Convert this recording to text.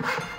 you.